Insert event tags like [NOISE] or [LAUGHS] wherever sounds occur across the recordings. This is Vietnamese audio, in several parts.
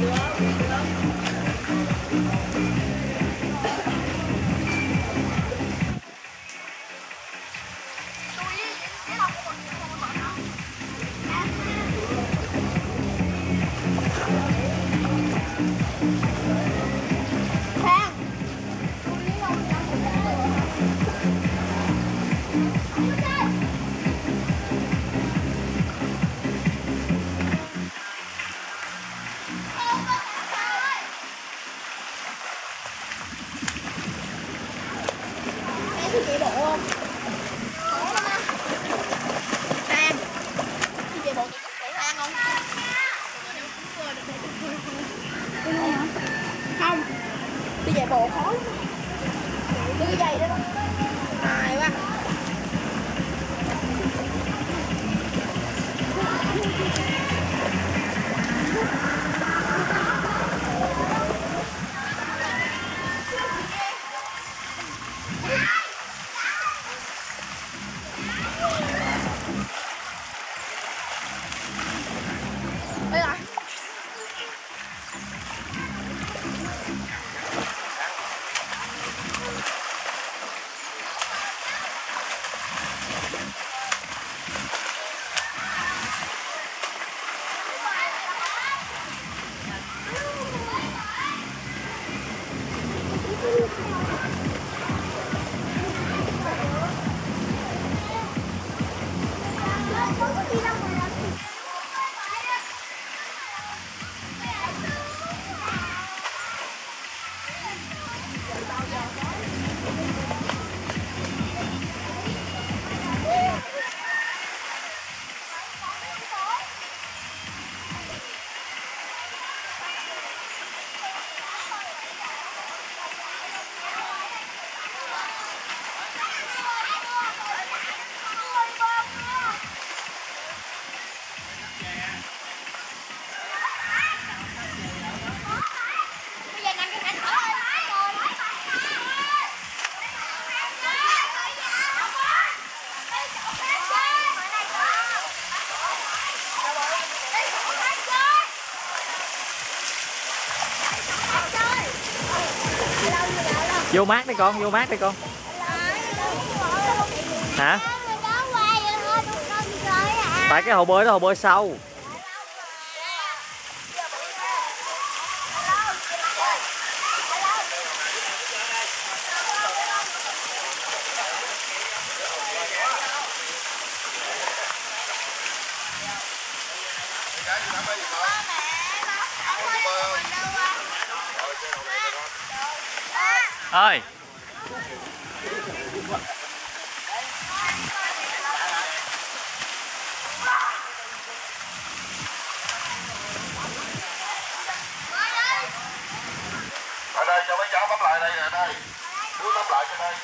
Em thích chị bộ không? Vô mát đi con, vô mát đi con. Hả? Tại cái hồ bơi đó, hồ bơi sâu ơi ở đây cho mấy cháu bấm lại đây nè đây. Đưa bấm lại cho đây.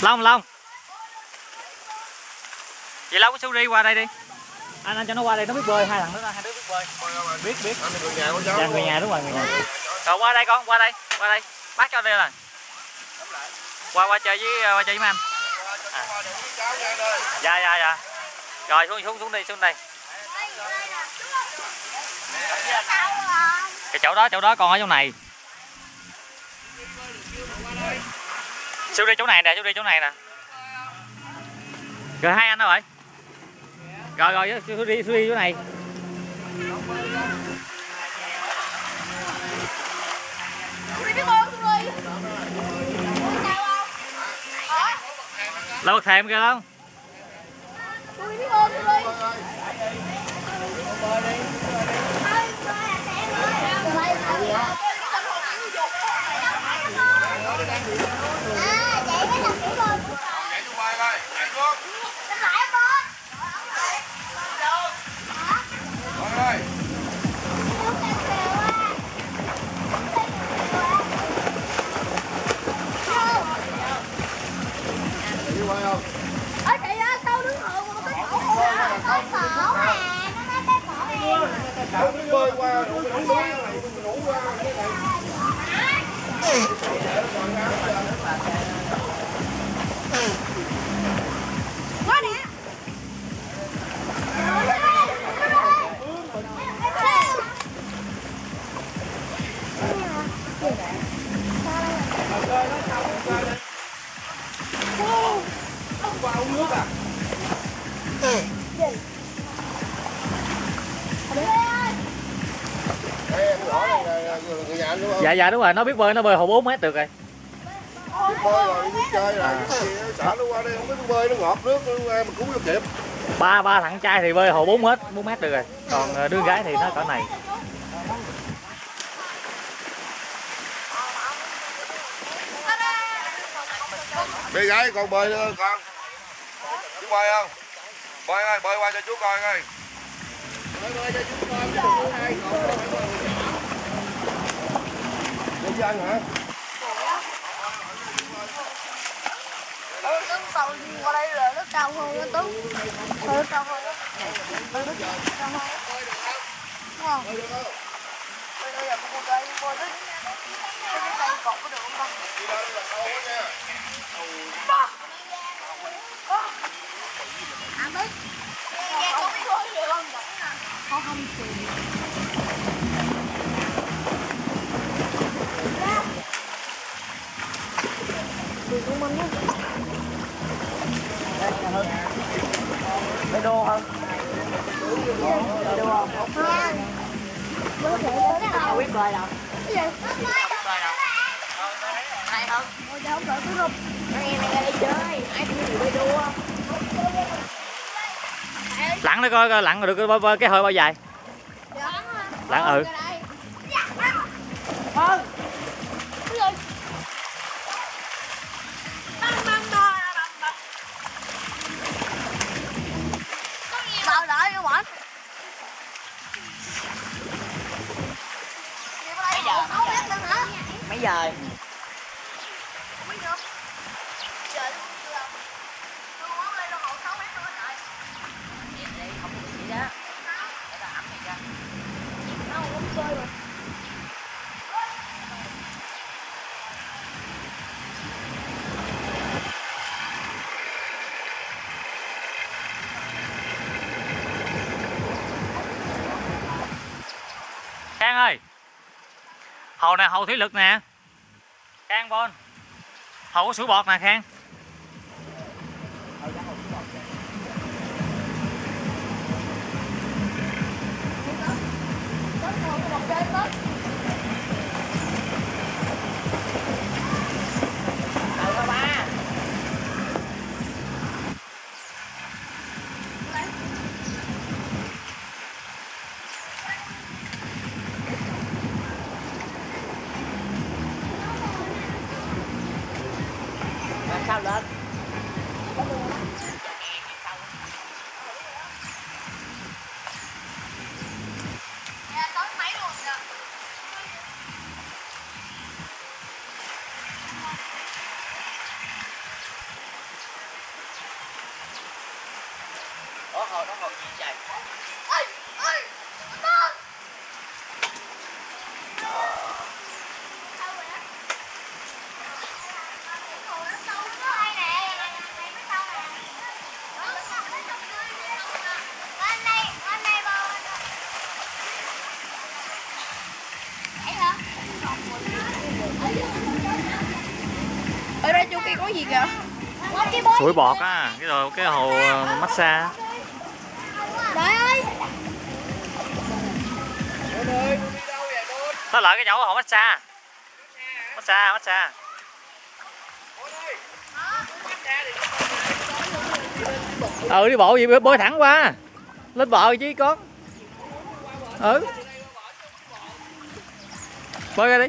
Long long. Vậy long cái đi qua đây đi. Anh anh cho nó qua đây nó biết bơi hai thằng nó hai đứa biết bơi. Biết biết. Anh người nhà của cháu dạ người nhà đúng rồi người nhà. Rồi qua đây con qua đây qua đây. Bác cho đây là qua qua chơi với qua chơi với mấy anh ơi dạ dạ dạ. Rồi xuống xuống xuống đi xuống đây. Cái chỗ đó chỗ đó con ở chỗ này siêu đi chỗ này nè, siêu đi chỗ này nè. Rồi hai anh đâu rồi rồi rồi, siêu đi siêu đi chỗ này. Tụi biết bơi tụi đi. Bơi bậc thềm kìa không Tụi không biết bơi qua đủ đủ bơi này qua Dạ, dạ đúng rồi. Nó biết bơi, nó bơi hồ 4 mét được rồi. Biết bơi rồi đi chơi rồi cái gì nó qua đây không biết bơi nó ngọt nước nó mình cứu vô kịp ba ba thằng trai thì bơi hồ 4 mét 4 mét được rồi. Còn ờ, đứa gái thì nó cỡ này. Bé gái con bơi nữa, con. Chú bơi không? Bơi ơi, bơi qua cho chú coi coi bơi bơi cho chú coi cái đường hả nước tàu qua đây là nước cao hơn đó tú nước cao hơn đó nước cao hơn đúng không bơi được không bây giờ cô đây cô tới cái cây cột có được không đi đâu là không quá không à con biết bơi được không không không Mày đô không? Không biết bơi đâu. Cái gì? Bơi đâu? Này không? Không không? Đi chơi, ai cũng đi bơi đua. Lặn nó coi coi lặn rồi được cái hơi bao dài Lặn ừ Vâng. Giờ mấy giờ Không biết nữa. Giờ luôn chưa? Tôi muốn lên đồng hồ 6 mét nữa rồi. vậy đi không có gì đó để ta ẩm này cho Đâu không chơi rồi. Khang ơi Hồ này hồ thủy lực nè. Khang Bon Hồ có sủi bọt nè Khang. Sủi bọt á. Cái rồi cái hồ ờ, massage Nó lại cái chỗ hồ massage. Massage massage. Ừ đi bộ gì bơi- bơi thẳng qua. Lên bờ chứ con. Ừ. Bơi ra đi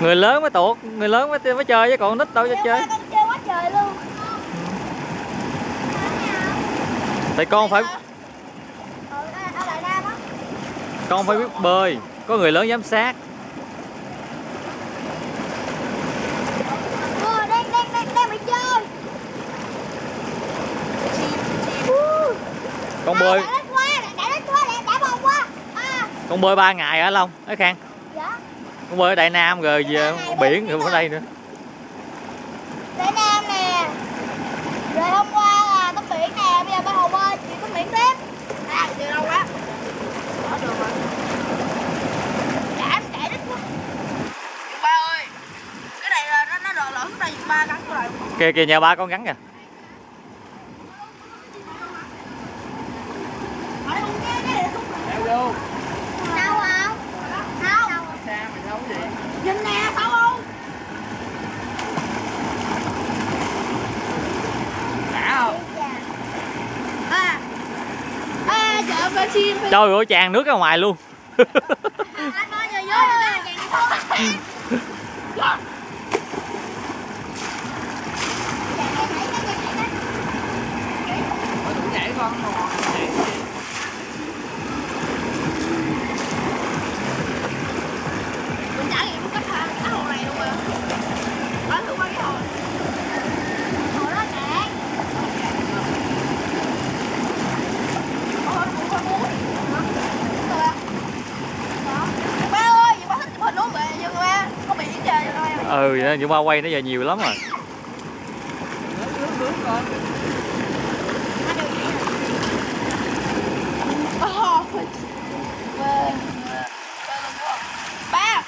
người lớn mới tuột người lớn mới mới chơi chứ còn nít đâu cho chơi. con chơi quá trời luôn. Thì con phải Nam á. Con phải biết bơi có người lớn giám sát. Ờ, con bơi con bơi ba ngày hả long? Nói khang bơi ở đại nam rồi về biển rồi ở đây nữa. Đại Nam nè. Rồi hôm qua là tắm biển nè. Bây giờ ba hồ bơi chị tắm biển tiếp. À từ đâu quá. Ở đường rồi. Kìa kìa nhà ba con gắn kìa Hỏi không nghe cái này không đâu sao không sao Xa mày xấu gì? nhìn nè sao không Đã không? à à chợ ba chi trời ơi tràn nước ra ngoài luôn. Con mà nhảy gì? mình trải nghiệm cách cái hồ này luôn rồi ở thử qua cái hồ hồ đó cạn hồ đó cũng có muối rồi à đó ba ơi giờ ba thích chụp hình luôn mà giờ ba có bị ừ nhưng mà quay nó giờ nhiều lắm rồi Nước nước nước con. ba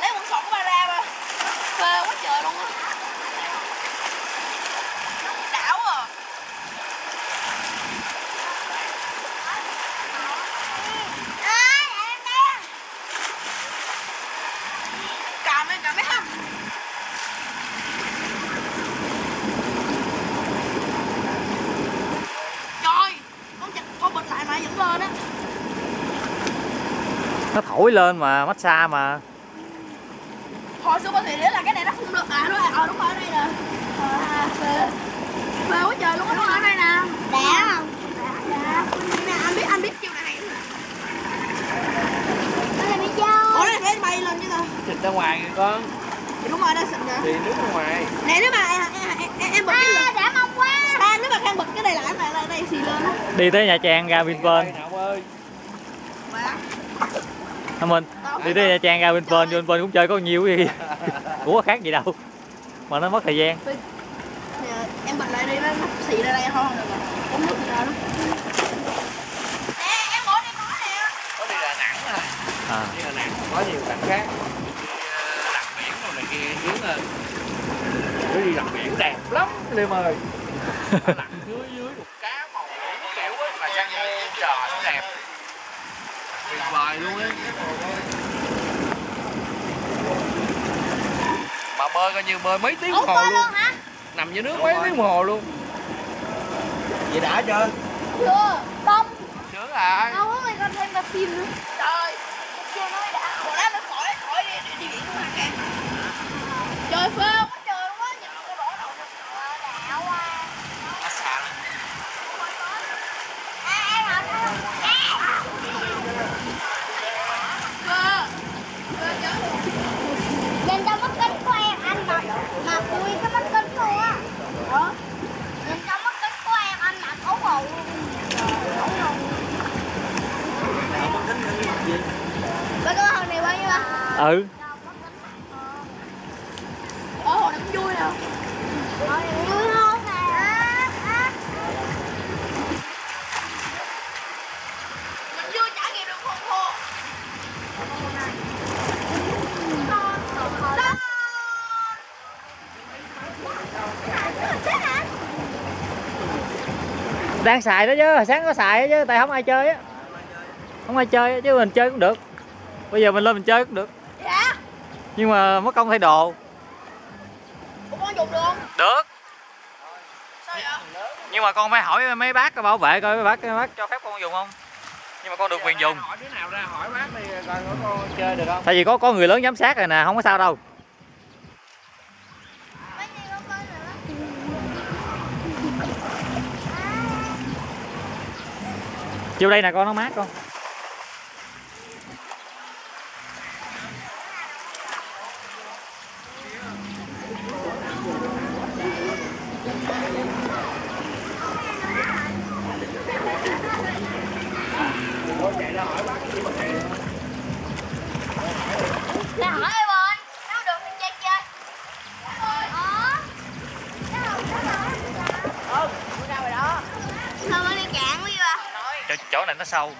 lấy quần sọt của ba ra ba phê quá trời luôn á đảo à cầm em cầm mấy không trời con chặt con bịch lại mà vẫn lên á nó thổi lên mà massage mà. Hồi xưa bên thủy đấy là cái này nó phun được à đúng rồi ờ đúng rồi ở đây nè ờ à, phê quá trời luôn á đúng rồi ở đây nè. Đã không đã nè anh biết anh biết chiều này hay đây bị chơi. Ủa này phải bay lên chứ ta? Xịt ra ngoài kìa con. thì đúng rồi đây xịn nè. Thì nước ra ngoài. nè nếu mà em em bật cái à, đã mong quá. Ba nếu mà khang bật cái này lại lại lại đây xì lên đi tới nha trang ra vinpearl ơi. Dạ. Mình đi tới nha trang ra vinpearl vô vinpearl cũng chơi có nhiều gì [LAUGHS] cũng có khác gì đâu mà nó mất thời gian em bật lại đây nó, xì ra đây không được rồi đó nè em bỏ đi có nè Có đi Đà Nẵng à. à. Đi Đà Nẵng có nhiều cảnh khác. Đi ờ, lặn biển rồi này kia dưới lên. Dưới đi lặn biển đẹp lắm Liêm ơi. [LAUGHS] lặn dưới dưới một cá màu lũ kiểu ấy mà san hô trời nó đẹp. Vời luôn ấy. Mà bơi coi như bơi mấy tiếng Ủa hồ luôn. luôn hả Nằm dưới nước mấy tiếng đồng hồ luôn. Vậy đã chưa? chưa đông Sướng à. đâu có người con thêm cả phim nữa trời chưa nói đã lát nó khỏi khỏi đi đi, đi biển luôn hả kìa trời phê quá trời luôn á nhìn con đổ đầu Ờ, đã quá Nó xả lắm. à, em học à. phê phê chết luôn nhìn trong mắt kính của em anh mặc mặc nguyên cái mắt kính luôn á Ủa? nhìn trong mắt kính của em anh mặc ấu bầu luôn ấu bầu Ba có hồ này bao nhiêu à? Ừ. Cũng vui này vui hơn nè Mình chưa trải nghiệm được hồ hồ Đó. đang xài đó chứ sáng có xài đó chứ tại không ai chơi á. Không ai chơi chứ mình chơi cũng được. Bây giờ mình lên mình chơi cũng được nhưng mà mất công thay đồ Ủa con dùng được? Được Nhưng mà con phải hỏi mấy bác bảo vệ coi mấy bác mấy bác cho phép con dùng không? Nhưng mà con được quyền dùng. Tại vì có có người lớn giám sát rồi nè, không có sao đâu. Vô đây nè con nó mát con. Sâu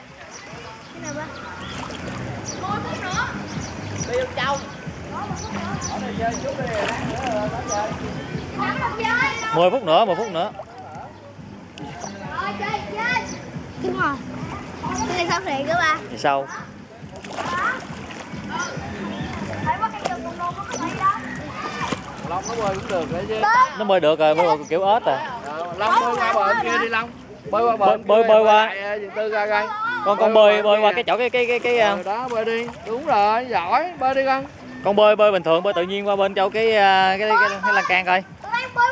Cái nào ba? Mười phút nữa. đi trong đi. 10 phút nữa 10 phút nữa Rồi chơi chơi. Đúng rồi. Cái này sao thiệt đó ba? thấy đó. long nó bơi cũng được đấy chứ nó bơi được rồi bơi được kiểu ếch à Ờ, long bơi qua bờ bên kia đi long bơi qua bờ Bơi- bơi- bơi qua. ờ, tư ra coi con con bơi bơi qua cái chỗ cái cái cái cái Ờ, à, đó bơi đi đúng rồi giỏi bơi đi con con bơi bơi bình thường bơi tự nhiên qua bên chỗ cái à, cái cái, cái, cái lan can coi bơi bơi.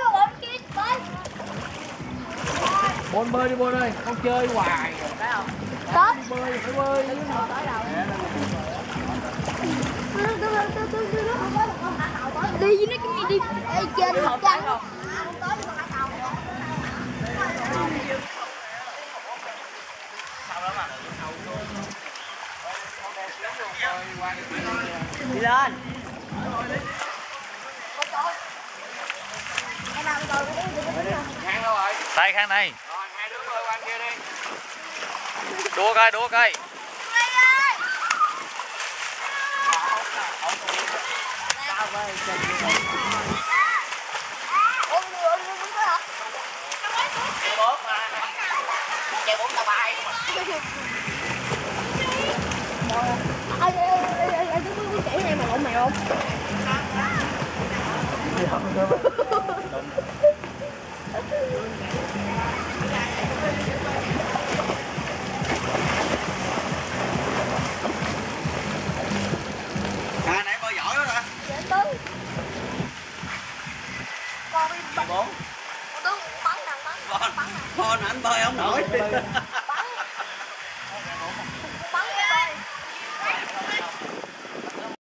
bôn bơi đi bôn ơi con chơi hoài thấy không bơi phải bơi đi với nó cái đi Ê, trên một đi lên em làm rồi khang đâu khang này rồi hai đứa bơi qua kia đi đua coi đua coi chơi bốn tàu bay anh anh anh anh có chỉ em mà lộn mèo không à nãy bơi giỏi quá hả dễ tứ con đi bắn bốn tứ bắn nè bắn con con anh bơi không nổi